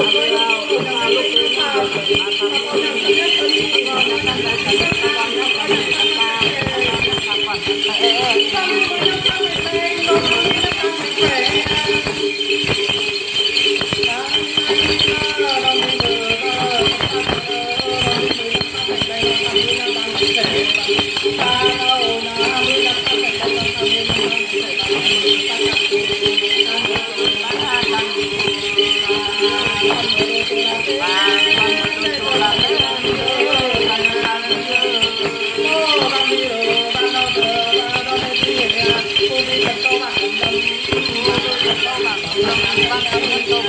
Thank you. Selamat datang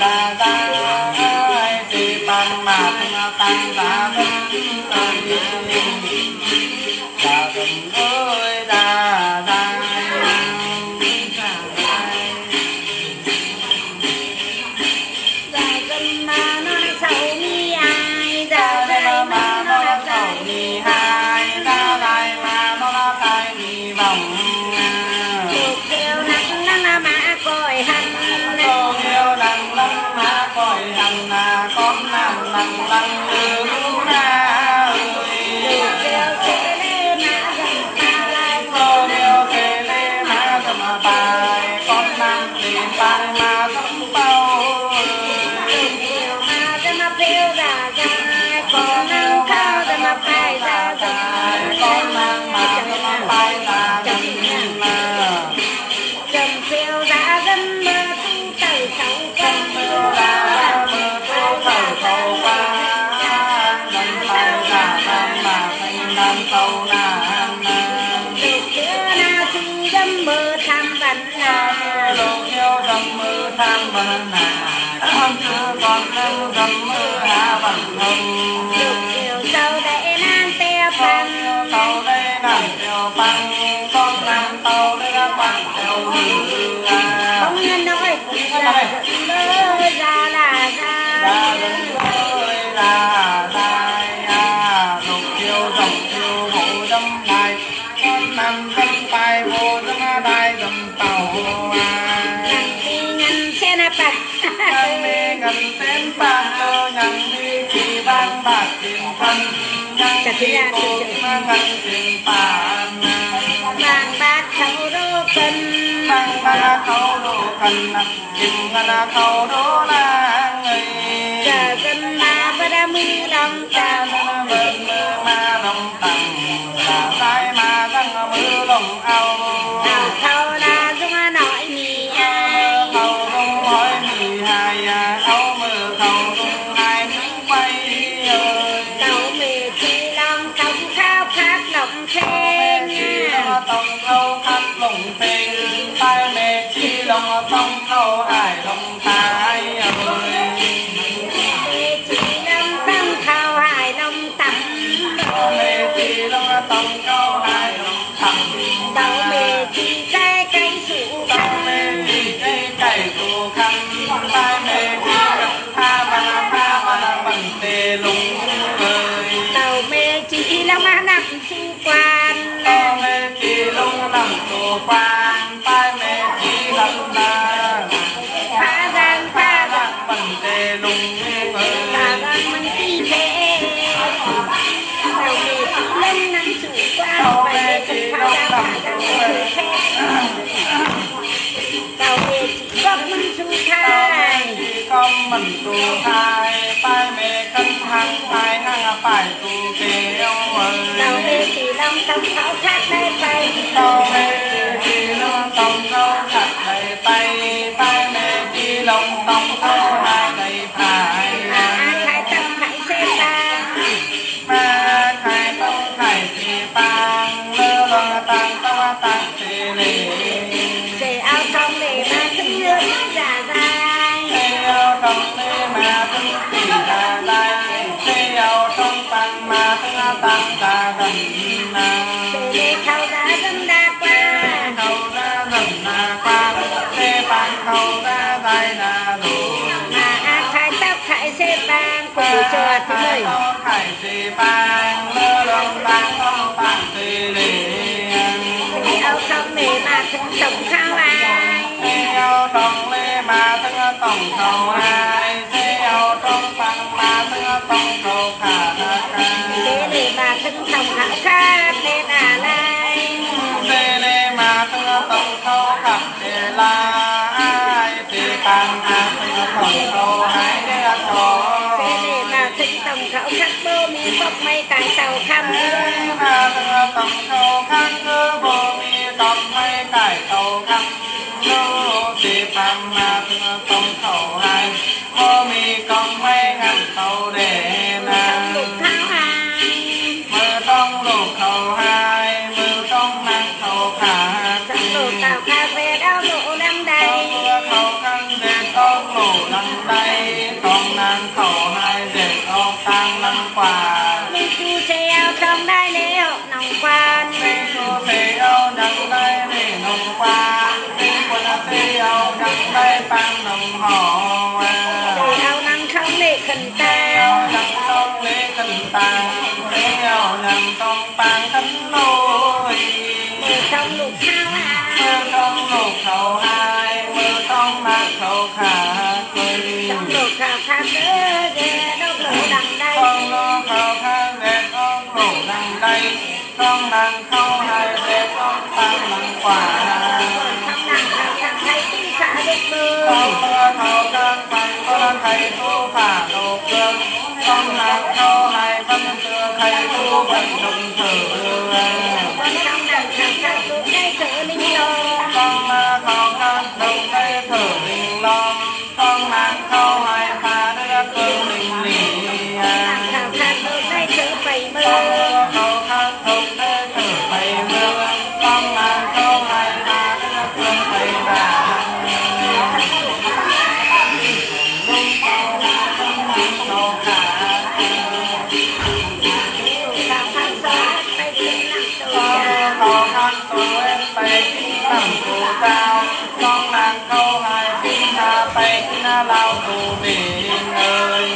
ta ta ti pan ma tăng ta ta ta ta ta lăng lăng lăng tam bằng nà con chưa con lâu gầm mưa hạ bằng hồng chiều sau đây nam teo bằng tàu đây nam teo băng, con nam tàu đây bằng teo hồng bóng hà nội cũng chặt thế ra mang bát khẩu đô cân mang bát khẩu đô cân kim ngân khẩu đô la người giờ dân ma và đa mư đồng cha tàng bên mơ ma đồng tầng là sai ma răng mưa đồng ao nào thâu đa lâu khắp lồng phê tai mê chi lòng tông lâu ai lòng tai mình phải mẹ cân thắng khai hăng phải tu kê ông ơi tàu mê thì long tâm thảo khát đây phải tàu mê thì long tâm thảo khát đây tay phải mê thì long tâm thảo hai đây phải trong tăng mà tăng ta gần na để khâu ra dân đa qua. Khâu ra gần na qua thế bang khâu ra dài na đủ mà khai tóc khai xe bang thì lời khai thì bang lơ tăng tăng tăng thì lì để ao trong để mà thương sống khao ai. Theo trong lê ma thân tổng cầu hai theo trong tăng ma thân tổng cầu khả ca để để mà thương sống khao khát để đà lai. Lê lê ma thân tổng cầu khả đề la ai? Thì tăng ma thân tổng cầu hai để cho để để mà thương sống khao khát bô mi phốc mây cài tàu khăm ma thân tổng cầu khăn cơ bồ mi tổng mấy cải cầu khăn nô thì tăng ma thân tổng cầu hai bồ mi công mấy ngàn tàu để tê âu đăng đây tăng nông hò ao năng không để khẩn ta âu đăng cần tăng Tê âu trong lục khao ai mưa trong lục khẩu hai mưa trong mạng khẩu khả quỳ trong lục khao khát đỡ để đâu lộ đằng đây con lo khẩu khả đẹp con lỗ đằng đây con đằng khẩu hai đẹp con tăng đằng quả con lo khẩu khả tăng con thầy tu phả đồ cương con đằng khẩu hai tâm xưa thầy tu vận đồng thử con trong nàng khao đồng thử linh long con nàng khẩu hai lao tù biển ơi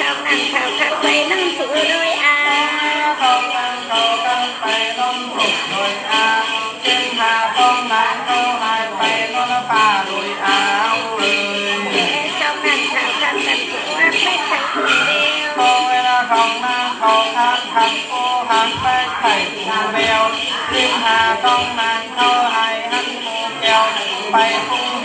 trong nàng khao khát quay lưng phụ đôi à con nàng câu căn tay non phục đôi a. Trên hà con nàng câu hai tay non phà đôi áo ơi trong nàng khao khát cần phụ áp phép thành đeo. Là không nàng câu khăn khăn cô hắn tay thầy cùng đeo trên hà con nàng câu hai hắn mù keo bay cùng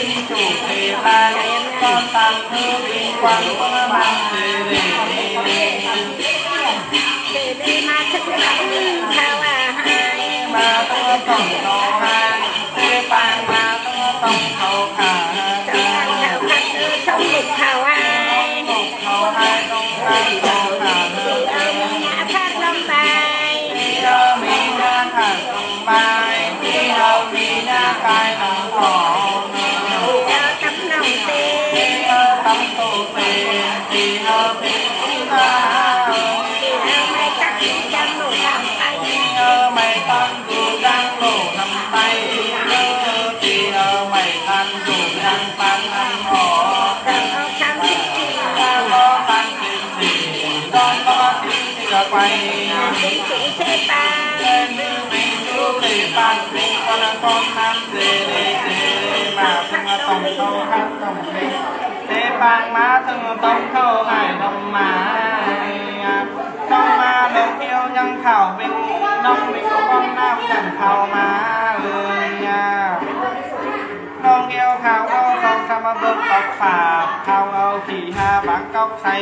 lô vừa binh chủ thì con tam thư linh quang quang bằng đề đề đề đề đề đề ma thức lắm thao à hai mà tổng hai bàn mà tôi tổng cầu cả trong nàng khao khát đưa trong lục khao ai tổng cầu hai tổng tăng cầu cả thì ông nhã phát lâm bài đi đâu mi na thả tổng bài đi đâu mi bang má thương tông thâu hải đồng má trong ma đồng yêu nhân khảo bình đông mình có con nam chẳng khảo mà ơi องเอวขาวเอาทองทำมาเบิ่งตอกฝาข้าวเอาขี่ห้าบักกอกใส่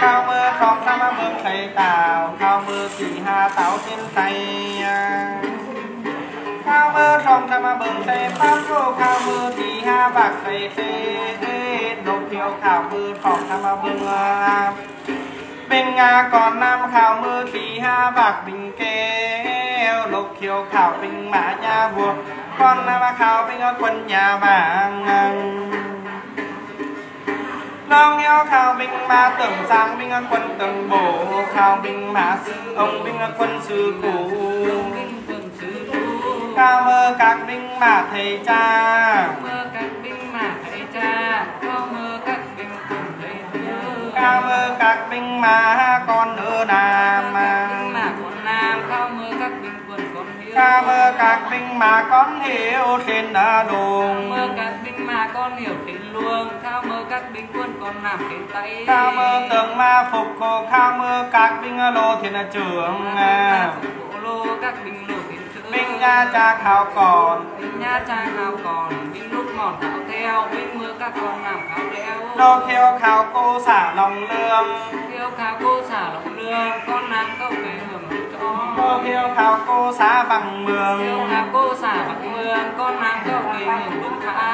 ข้าวมือทองทำมาเบิ่งใส่ตาวข้าวมือขี่ห้าเต๋าเป็นใส่ข้าวมือทองทำมาเบิ่งใส่ปั๊บโลข้าวมือขี่ห้าบักใส่เศษนกเที่ยวข้าวมือทองทำมาเบิ่งเป็นงาก่อนนำข้าวมือขี่ห้าบักบิงแก้ theo lục kiều khảo binh mã nhà vua. Con mà khảo binh quân nhà vàng Long yêu khảo binh mã, tưởng sang binh quân tưởng bổ khảo binh mã sư, ông binh quân sư cũ. Cao mơ các binh mã thầy cha. Cao mơ các binh mã con ơ nào mơ các binh mà con hiểu trên đồn mơ các binh mà con hiểu trên luông khao mơ các binh quân con nằm trên tay. Khao mơ tượng ma phục cô khao mơ các binh lô thiên trưởng bộ lô các binh lô binh nha cha khao còn. Binh nha cha khao còn. Binh lúc mòn khao theo binh mơ các con nằm khao đeo đô khiêu khao cô xả lòng lương. Khiêu khao cô xả lòng lương con nằm câu về hưởng cho. Đô khiêu khao cô xả bằng khiêu mường khao cô xả bằng mương con nằm câu về hưởng đúng khá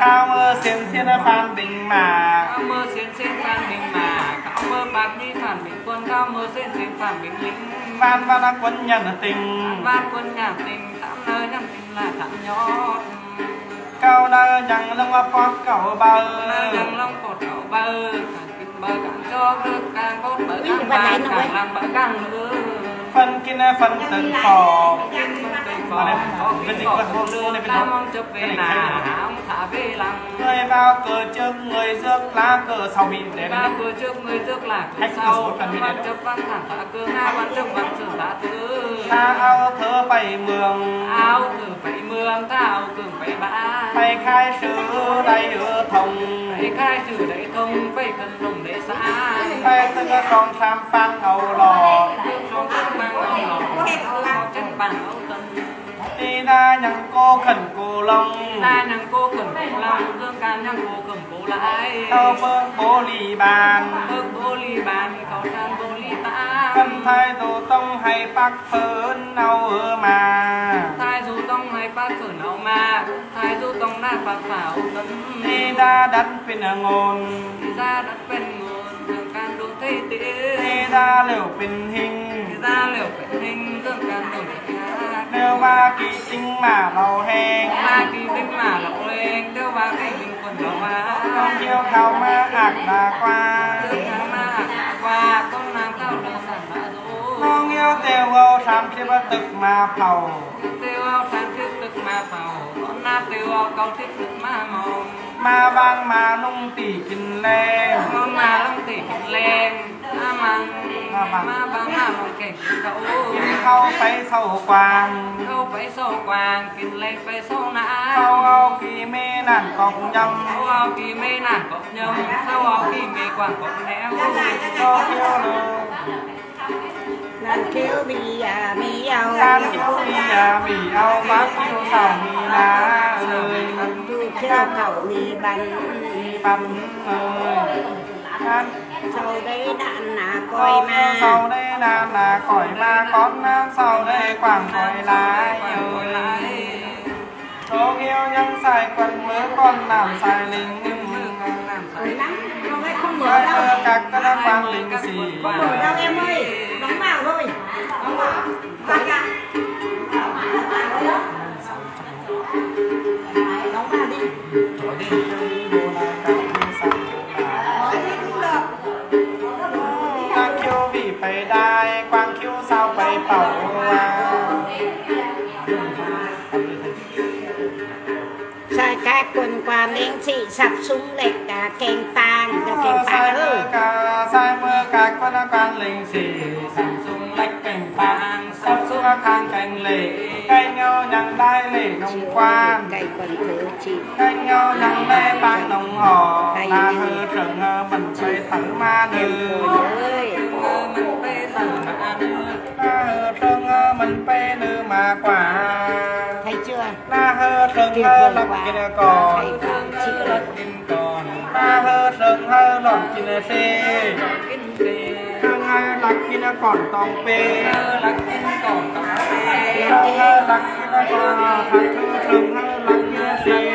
khao mơ xiên xiên phan bình mà. Khao mơ xiên xiên phan bình mà. Khao mơ bạc đi phản bình quân khao mơ xiên xiên phản bình lính văn văn quân nhân tình van quân nhà tình tám nơi nhằm tình là thảm nhót cao nơi chẳng lưng qua pot cầu bờ. Dần long cột càng kinh bơ càng cho nước càng cốt bơ càng vàng càng làm bơ càng lứa phân kinh phân từng phò mong về nà ông thả về lăng. Người vào cửa trước người rước lá cờ sau bị để ba cửa trước người trước là cửa sau. văn chấp văn thẳng thả cơ nga văn chấp văn sử thả tứ ta ao thơ bảy mường. Áo từ bảy mương ta áo cường bảy bã. Mày khai sứ đầy ở thông. Bảy khai trừ đại thông bảy cần đồng để xã. Mày từng con tham phan hầu lò. Trong các mang áo lò. Có chân bằng áo ra nhằng cô khẩn cô long ta nhằng cô cần cô lòng dương can nhằng cô cầm cô lại. Thơ bơ bố lì bàn. Bước cô ly bàn có trang cô ly ta cần thay tổ tông hay bác phớn nào ở mà thái du tông hay bác sử nào mà thái du tông đã bác phảo tân đi ra đất bên ngôn. Đi ra đất bên nguồn dương can đô thế tế. Đi ra liều bên hình ra liều bên hình dương can thế đều ba kỳ tinh mà màu hèn. Ba kỳ binh mà lộng lên tiêu ba cái binh quần mà con yêu khao ma ạc đã qua. Qua con nàng cao đường sản đã dỗ con yêu tiêu âu tham khi bất thực mà phầu. Tiêu ao sản thiết thực mà phào con na tiêu ao cao thiết thực mà mong mà vang mà nung tỉ kinh lên. Ma ma cảnh cậu kinh khâu phải sâu quàng. Khâu phải sâu quàng kinh lê phải sâu nã. Khâu ao kỳ mê nản cọc nhâm. Ao kỳ mê nản cọc nhâm. Khâu ao kỳ mê quàng cọc néo khâu kêu lô lan kêu bì à ao. Lan kêu bì à ao. Bác kêu sầu mì lá ơi tu kêu khẩu mì bắn mì bắn ơi sau đây đạn là coi ma. sau đây đạn là cõi ma con sau đây quảng cõi lại ơi số yêu nhân xài quần mới còn làm xài lính. Không mở đâu. các các quan lính xì không mở đâu em ơi. Đóng vào thôi đóng vào. Bắt ra đóng vào đi. là mình sập súng lệch cả kèn tàng cả kèn tàng. ơi cả sai mưa cả con con linh sĩ sập súng lệch kèn tàng. Sập súng khang kèn lệ kèn nhau nhằng đai lệ nồng quan cây quần thứ chỉ kèn nhau nhằng đai bán nồng hò là hư trưởng à, mình chơi thẳng ma nữ na hơ trơn mình pe nữ mà quả thấy chưa? na hơ trơn hơ lọc chín còn na hơ trơn hơ lọc chín xê lắc kia nó còn tòng pê lắc kia nó còn tòng pê lắc kia nó còn tòng pê lắc kia nó còn tòng pê